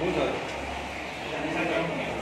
五楼，三。